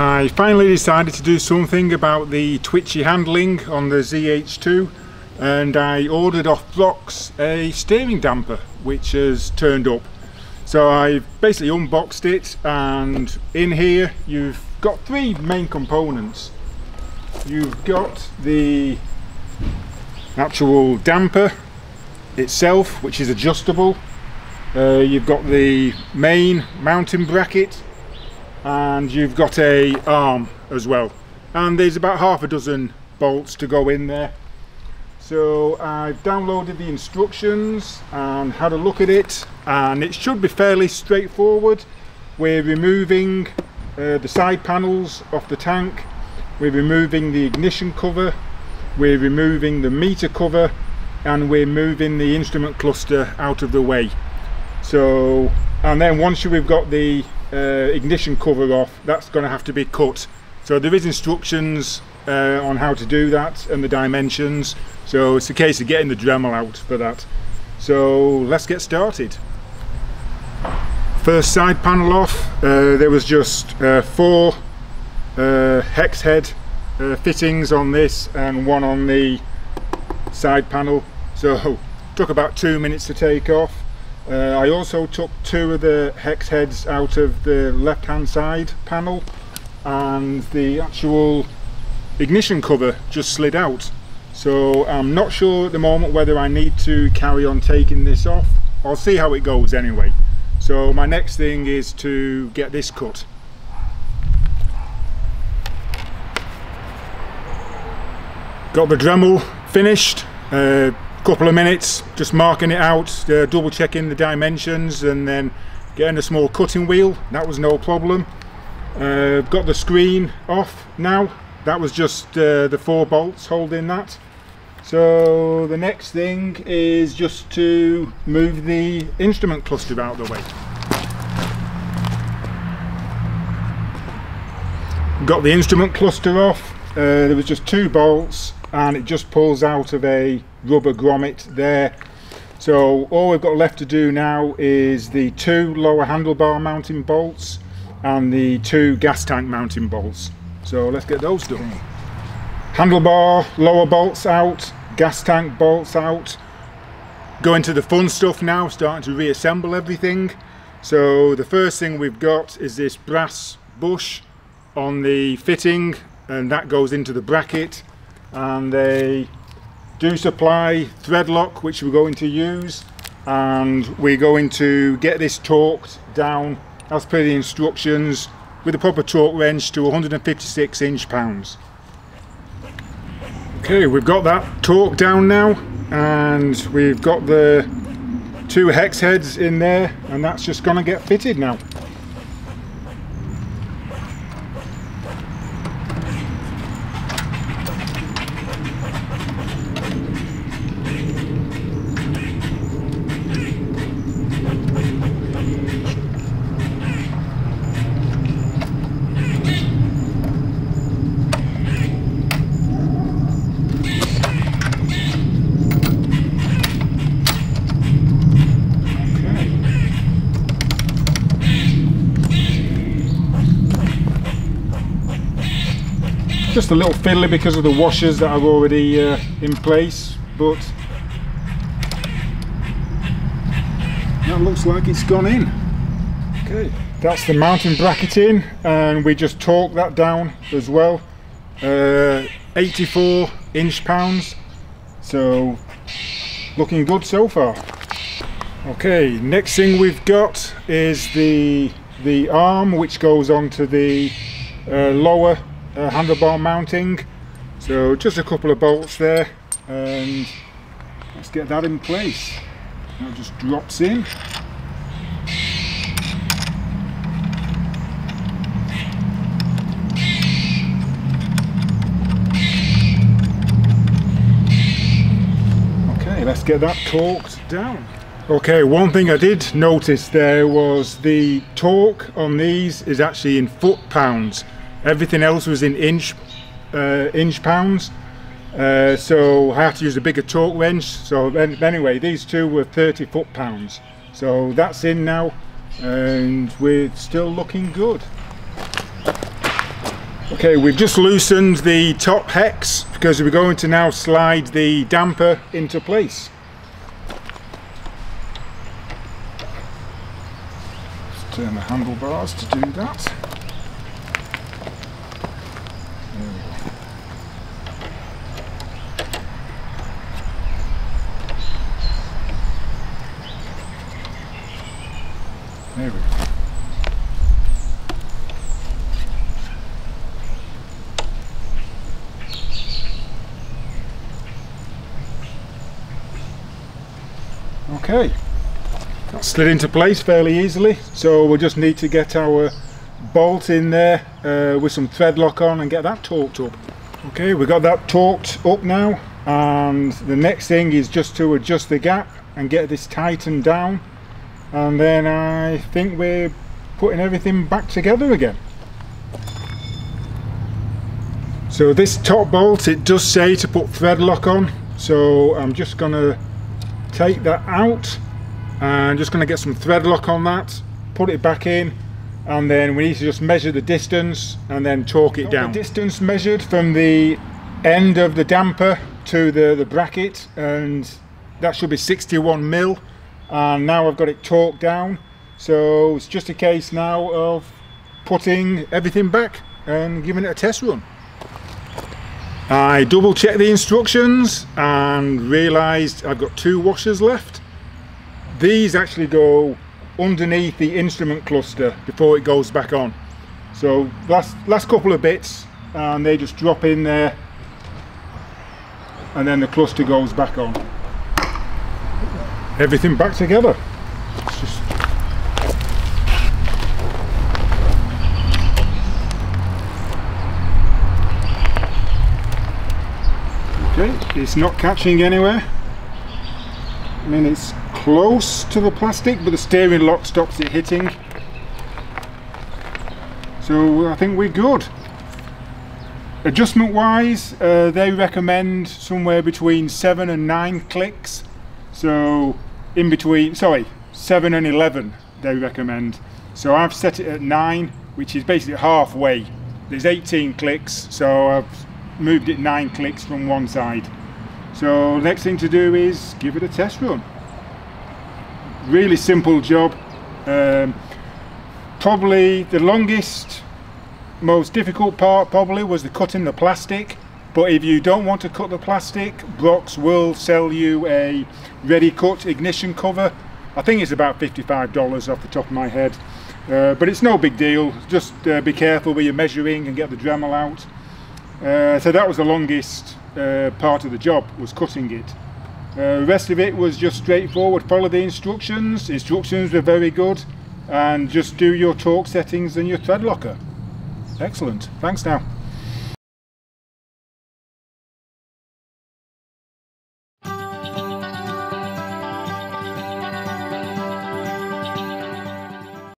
I finally decided to do something about the twitchy handling on the ZH2 and I ordered off Brock's a steering damper which has turned up. So I've basically unboxed it and in here you've got three main components. You've got the actual damper itself which is adjustable. Uh, you've got the main mounting bracket and you've got a arm as well. And there's about half a dozen bolts to go in there. So I've downloaded the instructions and had a look at it. And it should be fairly straightforward. We're removing uh, the side panels off the tank. We're removing the ignition cover. We're removing the meter cover. And we're moving the instrument cluster out of the way. So and then once we've got the uh, ignition cover off that's going to have to be cut. So there is instructions uh, on how to do that and the dimensions. So it's a case of getting the Dremel out for that. So let's get started. First side panel off uh, there was just uh, four uh, hex head uh, fittings on this and one on the side panel. So took about two minutes to take off uh, I also took two of the hex heads out of the left hand side panel and the actual ignition cover just slid out. So I'm not sure at the moment whether I need to carry on taking this off. I'll see how it goes anyway. So my next thing is to get this cut. Got the Dremel finished. Uh, couple of minutes just marking it out uh, double checking the dimensions and then getting a small cutting wheel. That was no problem. Uh, got the screen off now. That was just uh, the four bolts holding that. So the next thing is just to move the instrument cluster out of the way. Got the instrument cluster off. Uh, there was just two bolts and it just pulls out of a rubber grommet there. So all we've got left to do now is the two lower handlebar mounting bolts and the two gas tank mounting bolts. So let's get those done. Handlebar lower bolts out gas tank bolts out. Going to the fun stuff now starting to reassemble everything. So the first thing we've got is this brass bush on the fitting and that goes into the bracket and they do supply thread lock which we're going to use. And we're going to get this torqued down as per the instructions with a proper torque wrench to 156 inch pounds. Okay we've got that torque down now and we've got the two hex heads in there and that's just gonna get fitted now just a little fiddly because of the washers that are already uh, in place but that looks like it's gone in. Okay. That's the mounting bracket in and we just torque that down as well. Uh, 84 inch pounds. So looking good so far. Okay next thing we've got is the the arm which goes onto the uh, lower uh, handlebar mounting. So just a couple of bolts there and let's get that in place. That just drops in. Okay let's get that torqued down. Okay, one thing I did notice there was the torque on these is actually in foot pounds everything else was in inch uh, inch pounds uh, so I had to use a bigger torque wrench so anyway these two were 30 foot pounds so that's in now and we're still looking good Okay, we've just loosened the top hex because we're going to now slide the damper into place. Let's turn the handlebars to do that. There we go. Okay, that slid into place fairly easily. So we'll just need to get our bolt in there uh, with some thread lock on and get that torqued up. Okay, we got that torqued up now and the next thing is just to adjust the gap and get this tightened down and then I think we're putting everything back together again. So this top bolt it does say to put thread lock on so I'm just gonna take that out and just gonna get some thread lock on that put it back in and then we need to just measure the distance and then torque it down. The distance measured from the end of the damper to the, the bracket and that should be 61 mil and now I've got it torqued down so it's just a case now of putting everything back and giving it a test run. I double checked the instructions and realised I've got two washers left. These actually go underneath the instrument cluster before it goes back on. So last, last couple of bits and they just drop in there and then the cluster goes back on everything back together. Okay, it's not catching anywhere. I mean, it's close to the plastic, but the steering lock stops it hitting. So I think we're good. Adjustment wise, uh, they recommend somewhere between 7 and 9 clicks. So in between, sorry, 7 and 11 they recommend. So I've set it at 9, which is basically halfway. There's 18 clicks, so I've moved it 9 clicks from one side. So next thing to do is give it a test run. Really simple job. Um, probably the longest, most difficult part probably was the cutting the plastic. But if you don't want to cut the plastic, Brock's will sell you a ready cut ignition cover. I think it's about $55 off the top of my head. Uh, but it's no big deal, just uh, be careful where you're measuring and get the Dremel out. Uh, so that was the longest uh, part of the job, was cutting it. Uh, the rest of it was just straightforward, follow the instructions, instructions were very good, and just do your torque settings and your thread locker. Excellent, thanks now.